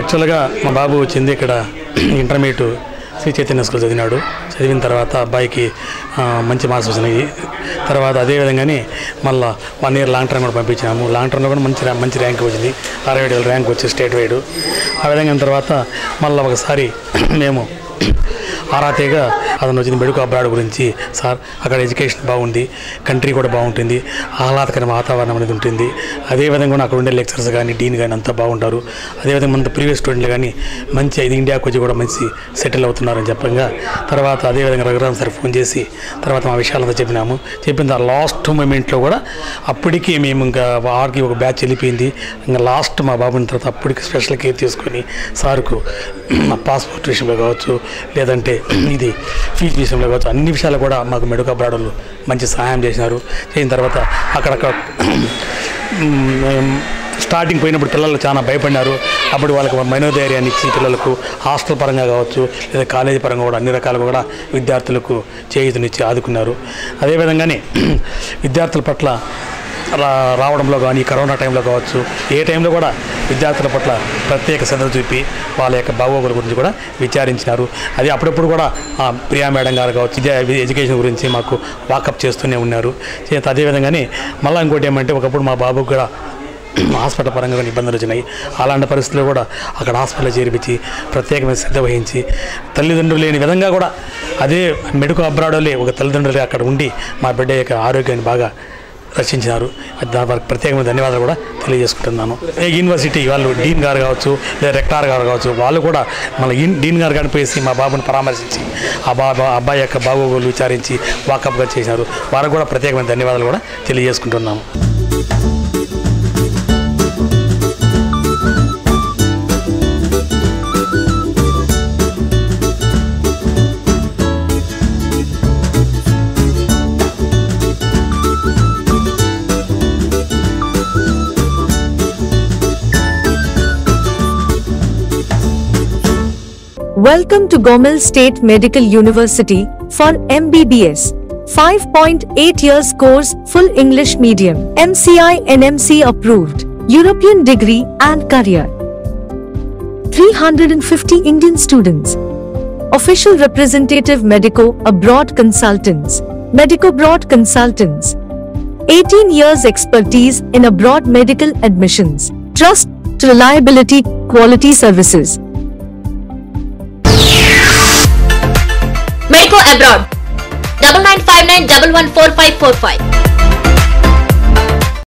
యాక్చువల్గా మా బాబు వచ్చింది ఇక్కడ ఇంటర్మీడియట్ శ్రీ చైతన్య స్కూల్ చదివినాడు. చదివిన తర్వాత అబ్బాయికి మంచి మార్క్స్ వచ్చినాయి. తర్వాత అదేవిధంగానే మళ్ళీ వన్ ఇయర్ లాంగ్ టర్మ్ కూడా పంపించినాము. లాంగ్ టర్మ్లో కూడా మంచి మంచి ర్యాంక్ వచ్చింది. అరవై ఏడు ర్యాంక్ వచ్చి స్టేట్ వైడ్ ఆ విధంగా తర్వాత మళ్ళీ ఒకసారి మేము ఆరాతీగా అతను వచ్చింది మెడికల్ అబ్రాడ్ గురించి. సార్ అక్కడ ఎడ్యుకేషన్ బాగుంది కంట్రీ కూడా బాగుంటుంది ఆహ్లాదకరమైన వాతావరణం అనేది ఉంటుంది. అదేవిధంగా కూడా అక్కడ ఉండే లెక్చరర్స్ కానీ డీన్ కానీ అంతా బాగుంటారు. అదేవిధంగా మన ప్రీవియస్ స్టూడెంట్లు కానీ మంచి ఇది ఇండియాకి వచ్చి కూడా మంచి సెటిల్ అవుతున్నారని చెప్పంగా. తర్వాత అదేవిధంగా రఘురామ్ సార్ ఫోన్ చేసి తర్వాత మా విషయాలంతా చెప్పినాము. చెప్పిన తర్వాత లాస్ట్ మూమెంట్లో కూడా అప్పటికే మేము ఇంకా వారికి ఒక బ్యాచ్ వెళ్ళిపోయింది. ఇంకా లాస్ట్ మా బాబుని తర్వాత అప్పటికి స్పెషల్ కేర్ తీసుకొని సార్కు మా పాస్పోర్ట్ విషయంలో కావచ్చు లేదంటే ఇది ఫీజు విషయంలో కావచ్చు అన్ని విషయాలు కూడా మాకు మెడుక బ్రాడర్లు మంచి సహాయం చేసినారు. చేసిన తర్వాత అక్కడక్కడ స్టార్టింగ్ పోయినప్పుడు పిల్లలు చాలా భయపడినారు. అప్పుడు వాళ్ళకి మనోధైర్యాన్ని ఇచ్చి పిల్లలకు హాస్టల్ పరంగా కావచ్చు లేదా కాలేజీ పరంగా కూడా అన్ని రకాలుగా కూడా విద్యార్థులకు చేయూతనిచ్చి ఆదుకున్నారు. అదేవిధంగానే విద్యార్థుల పట్ల రావడంలో కానీ కరోనా టైంలో కావచ్చు ఏ టైంలో కూడా విద్యార్థుల పట్ల ప్రత్యేక శ్రద్ధ చూపి వాళ్ళ యొక్క బాగోగుల గురించి కూడా విచారించినారు. అది అప్పుడప్పుడు కూడా ప్రియా మేడం గారు కావచ్చు విద్యా ఎడ్యుకేషన్ గురించి మాకు వాకప్ చేస్తూనే ఉన్నారు. అదేవిధంగానే మళ్ళీ ఇంకోటి ఏమంటే ఒకప్పుడు మా బాబుకు కూడా హాస్పిటల్ పరంగా కొన్ని ఇబ్బందులు వచ్చినాయి. అలాంటి పరిస్థితుల్లో కూడా అక్కడ హాస్పిటల్ చేర్పించి ప్రత్యేకమైన శ్రద్ధ వహించి తల్లిదండ్రులు లేని విధంగా కూడా అదే మెడికల్ అబ్రాడోలే ఒక తల్లిదండ్రులు అక్కడ ఉండి మా బిడ్డ యొక్క ఆరోగ్యాన్ని బాగా రచించినారు దాని వారికి ప్రత్యేకమైన ధన్యవాదాలు కూడా తెలియజేసుకుంటున్నాను. యూనివర్సిటీ వాళ్ళు డీన్ గారు కావచ్చు లేదా రెక్టార్ గారు కావచ్చు వాళ్ళు కూడా మన డీన్ గారు కనిపేసి మా బాబుని పరామర్శించి ఆ బాబా అబ్బాయి యొక్క బాగోగులు విచారించి వాకప్గా చేశారు. వారికి కూడా ప్రత్యేకమైన ధన్యవాదాలు కూడా తెలియజేసుకుంటున్నాము Welcome to Gomel State Medical University for MBBS. 5.8 years course, full English medium, MCI NMC approved, European degree and career. 350 Indian students. Official representative Medico Abroad Consultants, Medico Abroad Consultants. 18 years expertise in abroad medical admissions. Trust, reliability, quality services. Medico Abroad. Double nine five nine double one four five four five.